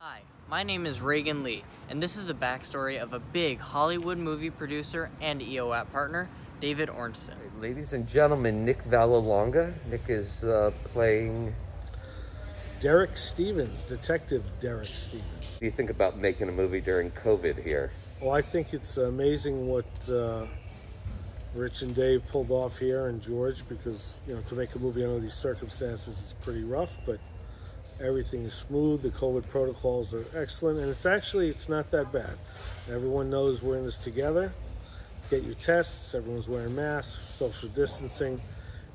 Hi, my name is Reagan Lee, and this is the backstory of a big Hollywood movie producer and eoApp partner, David Ornston. Ladies and gentlemen, Nick Vallelonga. Nick is uh, playing. Derek Stevens, Detective Derek Stevens. What do you think about making a movie during COVID here? Well, I think it's amazing what uh, Rich and Dave pulled off here and George because, you know, to make a movie under these circumstances is pretty rough, but everything is smooth. The COVID protocols are excellent, and it's actually, it's not that bad. Everyone knows we're in this together. Get your tests, everyone's wearing masks, social distancing.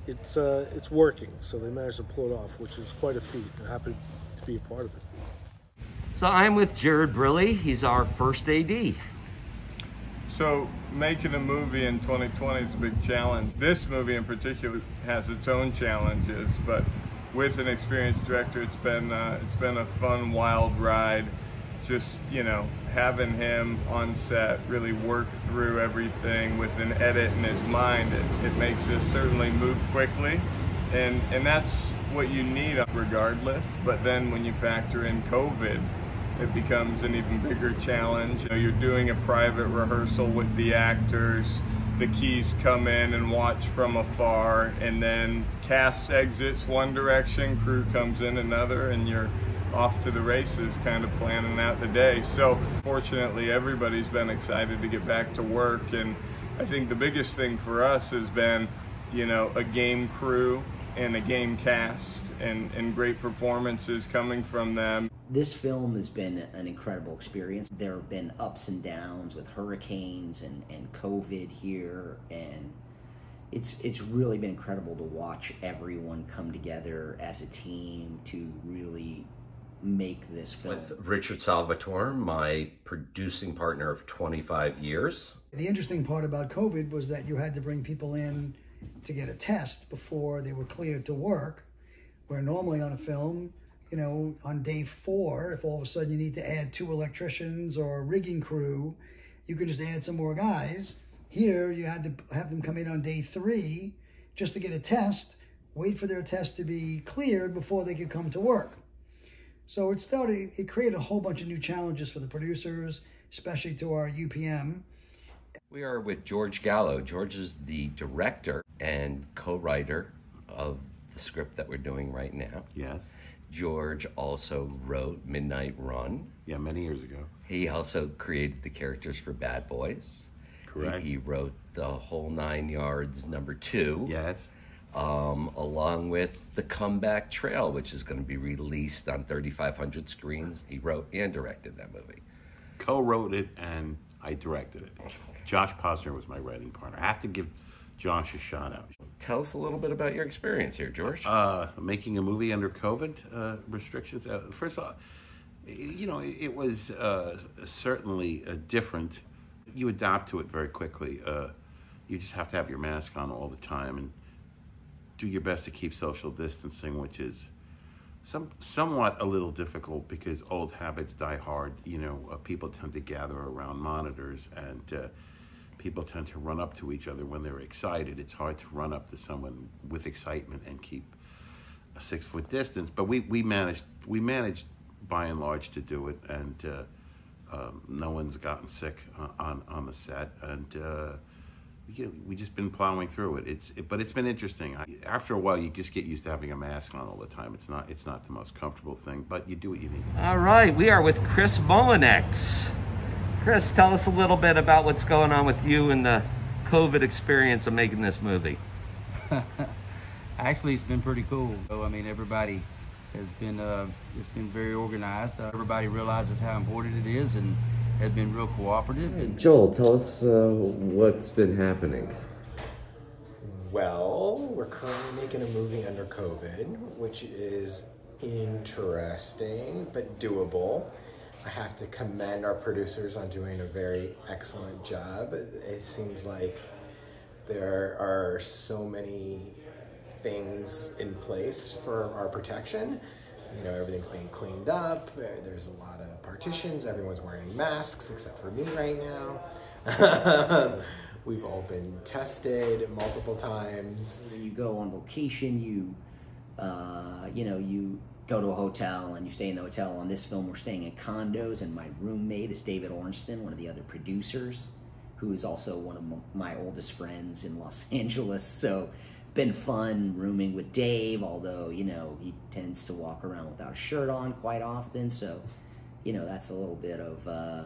It's, uh, it's working, so they managed to pull it off, which is quite a feat. I'm happy to be a part of it. So I'm with Jared Briley. He's our first AD. So making a movie in 2020 is a big challenge. This movie in particular has its own challenges, but with an experienced director, it's been uh, it's been a fun, wild ride. Just you know, having him on set really work through everything with an edit in his mind, it, it makes us certainly move quickly, and and that's what you need regardless. But then when you factor in COVID, it becomes an even bigger challenge. You know, you're doing a private rehearsal with the actors the keys come in and watch from afar and then cast exits one direction crew comes in another and you're off to the races kind of planning out the day. So fortunately everybody's been excited to get back to work and i think the biggest thing for us has been you know a game crew and a game cast and, and great performances coming from them this film has been an incredible experience. There have been ups and downs with hurricanes and, and COVID here, and it's it's really been incredible to watch everyone come together as a team to really make this film. With Richard Salvatore, my producing partner of 25 years. The interesting part about COVID was that you had to bring people in to get a test before they were cleared to work, where normally on a film, you know, on day four, if all of a sudden you need to add two electricians or a rigging crew, you can just add some more guys. Here, you had to have them come in on day three just to get a test, wait for their test to be cleared before they could come to work. So it started, it created a whole bunch of new challenges for the producers, especially to our UPM. We are with George Gallo. George is the director and co writer of the script that we're doing right now. Yes. George also wrote Midnight Run. Yeah, many years ago. He also created the characters for Bad Boys. Correct. He, he wrote the whole nine yards number two. Yes. Um, along with the Comeback Trail, which is going to be released on 3,500 screens. He wrote and directed that movie. Co-wrote it and I directed it. Josh Posner was my writing partner. I have to give Josh a shout out. Tell us a little bit about your experience here, George. Uh, making a movie under COVID uh, restrictions. Uh, first of all, you know, it, it was uh, certainly uh, different. You adapt to it very quickly. Uh, you just have to have your mask on all the time and do your best to keep social distancing, which is some somewhat a little difficult because old habits die hard. You know, people tend to gather around monitors and people tend to run up to each other when they're excited. It's hard to run up to someone with excitement and keep a six foot distance. But we, we managed we managed by and large to do it, and uh, um, no one's gotten sick uh, on on the set, and uh, you know, we just been plowing through it. It's it, but it's been interesting. I, after a while, you just get used to having a mask on all the time. It's not it's not the most comfortable thing, but you do what you need. All right, we are with Chris Molinex. Chris, tell us a little bit about what's going on with you and the COVID experience of making this movie. Actually, it's been pretty cool. So, I mean, everybody has been uh, it's been very organized. Uh, everybody realizes how important it is and has been real cooperative. And Joel, tell us uh, what's been happening. Well, we're currently making a movie under COVID, which is interesting but doable. I have to commend our producers on doing a very excellent job. It seems like there are so many things in place for our protection. You know, everything's being cleaned up. There's a lot of partitions. Everyone's wearing masks except for me right now. We've all been tested multiple times. You go on location, you, uh, you know, you go to a hotel and you stay in the hotel. On this film, we're staying in condos, and my roommate is David Ornston, one of the other producers, who is also one of my oldest friends in Los Angeles. So been fun rooming with Dave, although, you know, he tends to walk around without a shirt on quite often. So, you know, that's a little bit of, uh,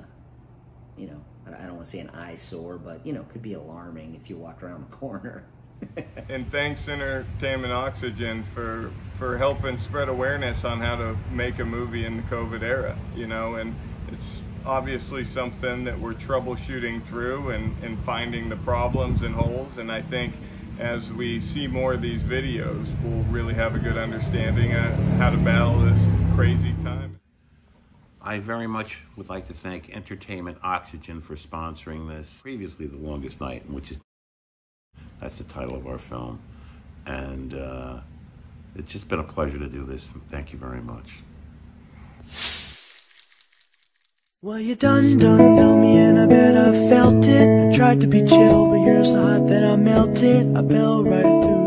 you know, I don't want to say an eyesore, but, you know, could be alarming if you walk around the corner. and thanks Entertainment Oxygen for for helping spread awareness on how to make a movie in the COVID era. You know, and it's obviously something that we're troubleshooting through and, and finding the problems and holes. And I think as we see more of these videos, we'll really have a good understanding of how to battle this crazy time. I very much would like to thank Entertainment Oxygen for sponsoring this. Previously, The Longest Night, which is that's the title of our film. And uh, it's just been a pleasure to do this. Thank you very much. Well, you done, done, done me, and I bet I felt it. I tried to be chill, but you're so hot that I melted. I fell right through